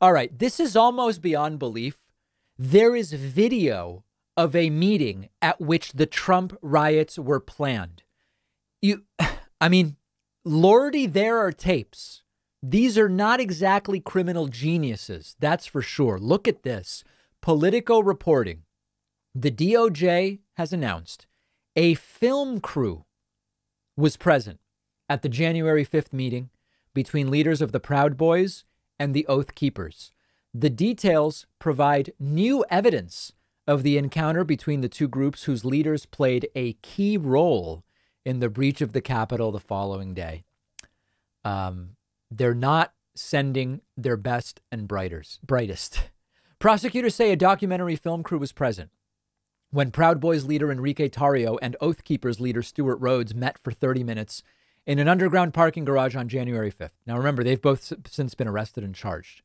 All right, this is almost beyond belief. There is video of a meeting at which the Trump riots were planned. You, I mean, Lordy, there are tapes. These are not exactly criminal geniuses, that's for sure. Look at this Politico reporting. The DOJ has announced a film crew was present at the January 5th meeting between leaders of the Proud Boys and the Oath Keepers. The details provide new evidence of the encounter between the two groups whose leaders played a key role in the breach of the Capitol the following day. Um, they're not sending their best and brightest. brightest. Prosecutors say a documentary film crew was present when Proud Boys leader Enrique Tarrio and Oath Keepers leader Stewart Rhodes met for 30 minutes in an underground parking garage on January 5th. Now, remember, they've both since been arrested and charged.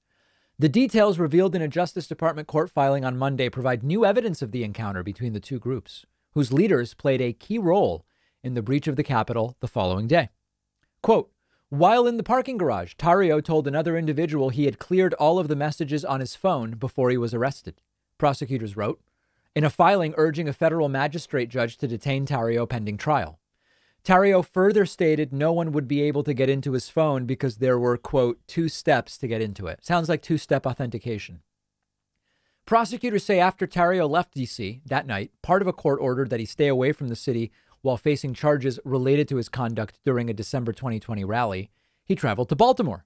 The details revealed in a Justice Department court filing on Monday provide new evidence of the encounter between the two groups, whose leaders played a key role in the breach of the Capitol the following day. Quote, while in the parking garage, Tarrio told another individual he had cleared all of the messages on his phone before he was arrested. Prosecutors wrote in a filing urging a federal magistrate judge to detain Tarrio pending trial. Tarrio further stated no one would be able to get into his phone because there were, quote, two steps to get into it. Sounds like two step authentication. Prosecutors say after Tarrio left D.C. that night, part of a court ordered that he stay away from the city while facing charges related to his conduct during a December 2020 rally, he traveled to Baltimore.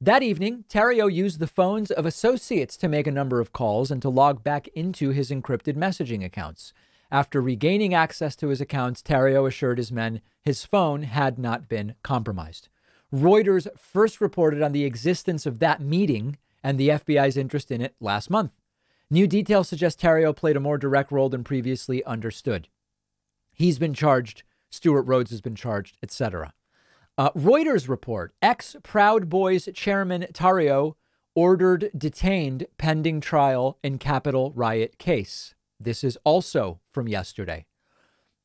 That evening, Tarrio used the phones of associates to make a number of calls and to log back into his encrypted messaging accounts. After regaining access to his accounts, Tarrio assured his men his phone had not been compromised. Reuters first reported on the existence of that meeting and the FBI's interest in it last month. New details suggest Tarrio played a more direct role than previously understood. He's been charged, Stewart Rhodes has been charged, etc. Uh, Reuters report ex Proud Boys chairman Tarrio ordered detained pending trial in Capitol riot case. This is also from yesterday.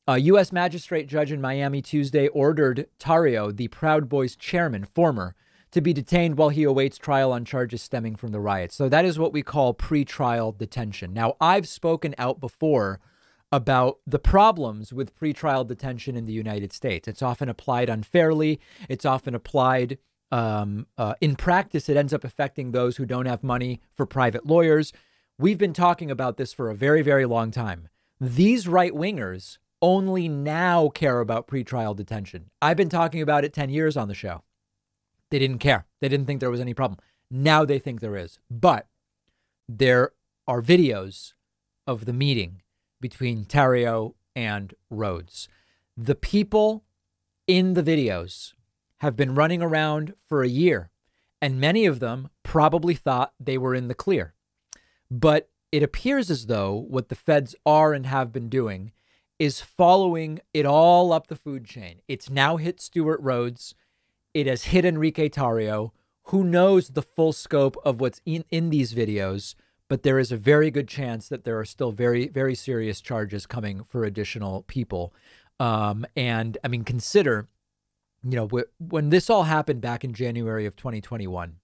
A U.S. magistrate judge in Miami Tuesday ordered Tarrio, the Proud Boys chairman, former, to be detained while he awaits trial on charges stemming from the riots. So that is what we call pretrial detention. Now, I've spoken out before about the problems with pretrial detention in the United States. It's often applied unfairly, it's often applied um, uh, in practice, it ends up affecting those who don't have money for private lawyers. We've been talking about this for a very, very long time. These right wingers only now care about pretrial detention. I've been talking about it 10 years on the show. They didn't care. They didn't think there was any problem. Now they think there is. But there are videos of the meeting between Tarrio and Rhodes. The people in the videos have been running around for a year, and many of them probably thought they were in the clear. But it appears as though what the feds are and have been doing is following it all up the food chain. It's now hit Stewart Rhodes. It has hit Enrique Tarrio. Who knows the full scope of what's in, in these videos, but there is a very good chance that there are still very, very serious charges coming for additional people. Um, and I mean, consider, you know, when this all happened back in January of 2021,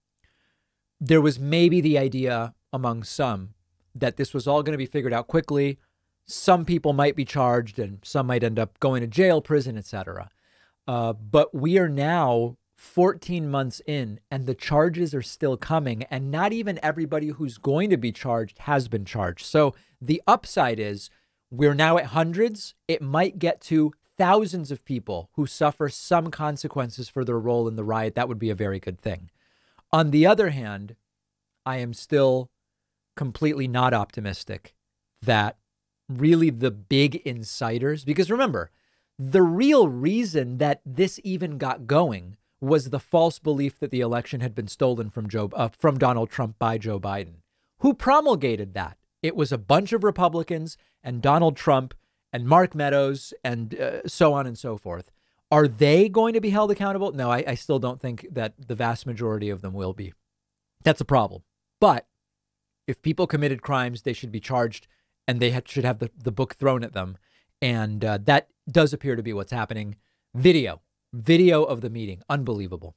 there was maybe the idea among some that this was all going to be figured out quickly. Some people might be charged and some might end up going to jail, prison, etc. Uh, but we are now 14 months in and the charges are still coming and not even everybody who's going to be charged has been charged. So the upside is we're now at hundreds. It might get to thousands of people who suffer some consequences for their role in the riot. That would be a very good thing. On the other hand, I am still completely not optimistic that really the big insiders, because remember, the real reason that this even got going was the false belief that the election had been stolen from Joe uh, from Donald Trump by Joe Biden. Who promulgated that? It was a bunch of Republicans and Donald Trump and Mark Meadows and uh, so on and so forth. Are they going to be held accountable? No, I, I still don't think that the vast majority of them will be. That's a problem. But if people committed crimes, they should be charged and they should have the, the book thrown at them. And uh, that does appear to be what's happening. Video, video of the meeting. Unbelievable.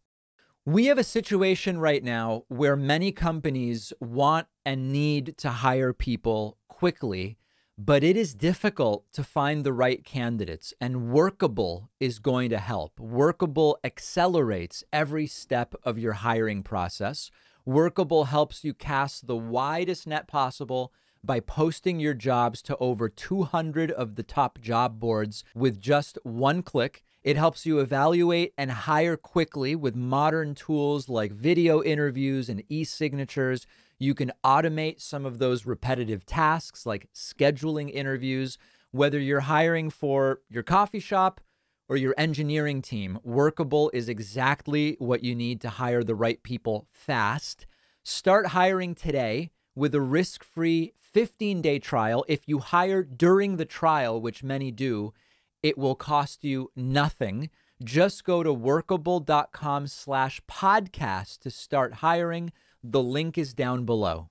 We have a situation right now where many companies want and need to hire people quickly, but it is difficult to find the right candidates, and Workable is going to help. Workable accelerates every step of your hiring process. Workable helps you cast the widest net possible by posting your jobs to over 200 of the top job boards with just one click. It helps you evaluate and hire quickly with modern tools like video interviews and e signatures. You can automate some of those repetitive tasks like scheduling interviews. Whether you're hiring for your coffee shop or your engineering team, Workable is exactly what you need to hire the right people fast. Start hiring today with a risk free 15 day trial. If you hire during the trial, which many do, it will cost you nothing. Just go to workable.com slash podcast to start hiring. The link is down below.